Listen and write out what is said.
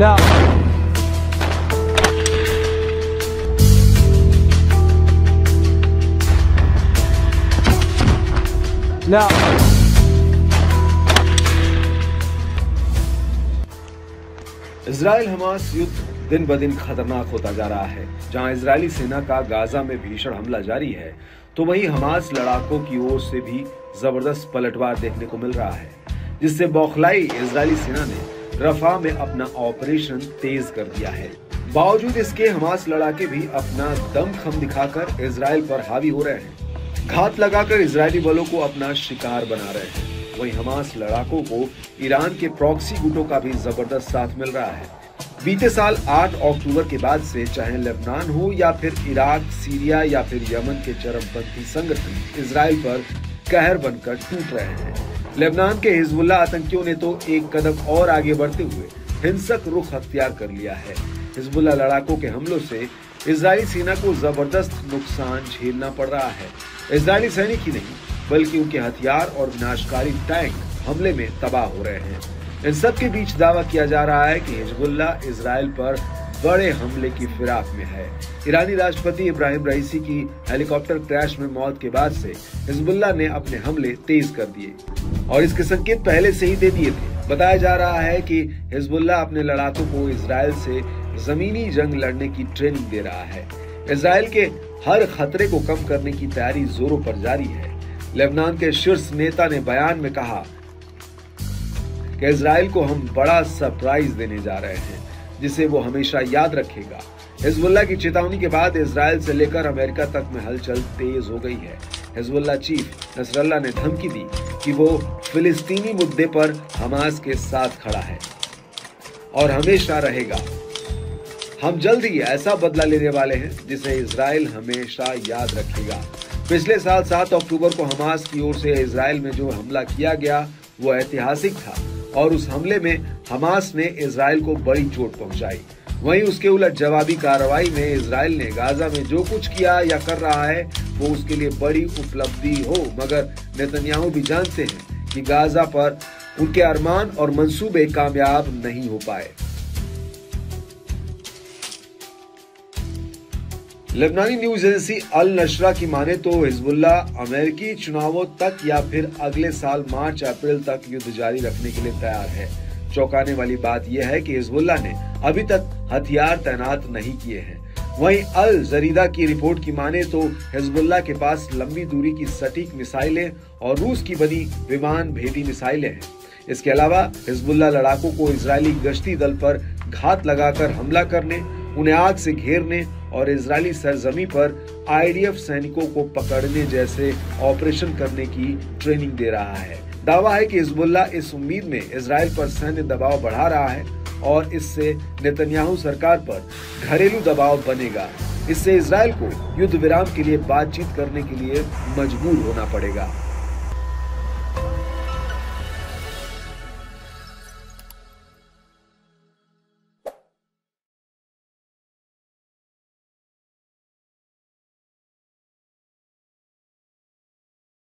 Now, now. Israel Hamas युद्ध दिन ब दिन खतरनाक होता जा रहा है जहाँ इजरायली सेना का गाजा में भीषण हमला जारी है तो वहीं हमास लड़ाकों की ओर से भी ज़बरदस्त पलटवार देखने को मिल रहा है जिससे बौखलाई इजरायली सेना ने रफा में अपना ऑपरेशन तेज कर दिया है। बावजूद इसके, हमास लड़ाके भी अपना दमखम दिखाकर इसराइल पर हावी हो रहे हैं। घात लगाकर इसराइली बलों को अपना शिकार बना रहे हैं। वहीं हमास लड़ाकों को ईरान के प्रॉक्सी गुटों का भी ज़बरदस्त साथ मिल रहा है। बीते साल 8 अक्टूबर के बाद से चाहे लेबनान हो या फिर इराक, सीरिया या फिर यमन के चरमपंथी संगठन इसराइल पर कहर बनकर टूट रहे हैं। लेबनान के हिजबुल्ला आतंकियों ने तो एक कदम और आगे बढ़ते हुए हिंसक रुख अख्तियार कर लिया है। हिजबुल्ला लड़ाकों के हमलों से इसराइली सेना को ज़बरदस्त नुकसान झेलना पड़ रहा है। इसराइली सैनिक ही नहीं, बल्कि उनके हथियार और विनाशकारी टैंक हमले में तबाह हो रहे हैं। इन सब के बीच दावा किया जा रहा है कि हिजबुल्ला इसराइल पर बड़े हमले की फिराक में है। ईरानी राष्ट्रपति इब्राहिम रईसी की हेलीकॉप्टर क्रैश में मौत के बाद से हिजबुल्ला ने अपने हमले तेज कर दिए। और इसके संकेत पहले से ही दे दिए थे। बताया जा रहा है कि हिजबुल्ला अपने लड़ाकों को इसराइल से जमीनी जंग लड़ने की ट्रेनिंग दे रहा है। इसराइल के हर खतरे को कम करने की तैयारी जोरों पर जारी है। लेबनान के शीर्ष नेता ने बयान में कहा कि इसराइल को हम बड़ा सरप्राइज़ देने जा रहे हैं। जिसे वो हमेशा याद रखेगा। हिजबुल्ला की चेतावनी के बाद इसराइल से लेकर अमेरिका तक में हलचल तेज हो गई है। हिजबुल्ला चीफ नसरल्ला ने धमकी दी कि वो फिलिस्तीनी मुद्दे पर हमास के साथ खड़ा है और हमेशा रहेगा। हम जल्द ही ऐसा बदला लेने वाले हैं जिसे इसराइल हमेशा याद रखेगा। पिछले साल 7 अक्टूबर को हमास की ओर से इसराइल में जो हमला किया गया, वो ऐतिहासिक था। और उस हमले में हमास ने इसराइल को बड़ी चोट पहुंचाई। वहीं उसके उलट जवाबी कार्रवाई में इसराइल ने गाजा में जो कुछ किया या कर रहा है, वो उसके लिए बड़ी उपलब्धि हो। मगर नेतन्याहू भी जानते हैं कि गाजा पर उनके अरमान और मंसूबे कामयाब नहीं हो पाए। लेबनानी न्यूज़ एजेंसी अल नशरा की माने तो हिजबुल्ला अमेरिकी चुनावों तक या फिर अगले साल मार्च, अप्रैल तक युद्ध जारी रखने के लिए तैयार है। चौंकाने वाली बात यह है कि हिजबुल्ला ने अभी तक हथियार तैनात नहीं किए हैं। वहीं अल जरीदा की रिपोर्ट की माने तो हिजबुल्ला के पास लंबी दूरी की सटीक मिसाइलें और रूस की बनी विमान भेदी मिसाइलें हैं। इसके अलावा हिजबुल्ला लड़ाकों को इजरायली गश्ती दल पर घात लगाकर हमला करने उन्हें आग से घेरने और इजरायली सरजमी पर आईडीएफ सैनिकों को पकड़ने जैसे ऑपरेशन करने की ट्रेनिंग दे रहा है। दावा है कि हिजबुल्ला इस उम्मीद में इसराइल पर सैन्य दबाव बढ़ा रहा है और इससे नेतन्याहू सरकार पर घरेलू दबाव बनेगा। इससे इसराइल को युद्ध विराम के लिए बातचीत करने के लिए मजबूर होना पड़ेगा।